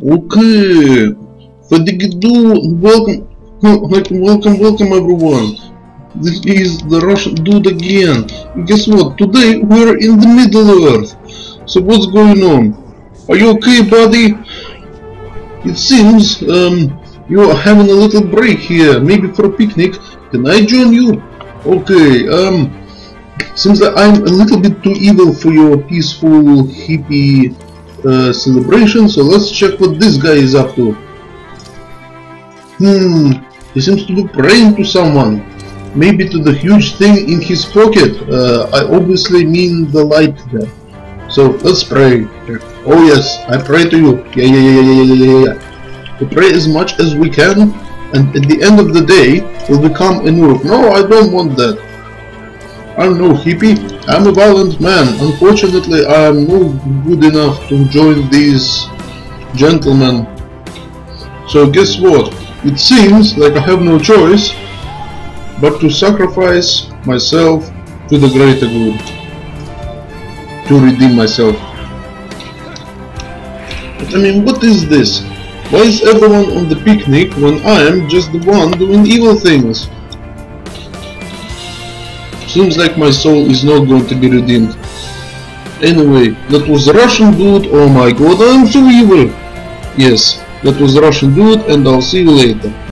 Okay. Fadigidu, welcome, welcome, welcome everyone. This is the Russian dude again. Guess what? Today we're in the Middle of Earth. So what's going on? Are you okay, buddy? It seems um, you are having a little break here, maybe for a picnic. Can I join you? Okay, um, seems that I'm a little bit too evil for your peaceful hippie uh, celebration, so let's check what this guy is up to. Hmm, he seems to be praying to someone. Maybe to the huge thing in his pocket. Uh, I obviously mean the light there. So let's pray. Oh yes, I pray to you. Yeah, yeah, yeah, yeah, yeah, yeah, yeah. We pray as much as we can, and at the end of the day, we'll become an Uruk. No, I don't want that. I'm no hippie. I'm a violent man. Unfortunately, I am not good enough to join these gentlemen. So guess what? It seems like I have no choice but to sacrifice myself to the greater good. To redeem myself. But I mean, what is this? Why is everyone on the picnic when I am just the one doing evil things? Seems like my soul is not going to be redeemed. Anyway, that was Russian dude, oh my god, I'm so evil! Yes, that was Russian dude and I'll see you later.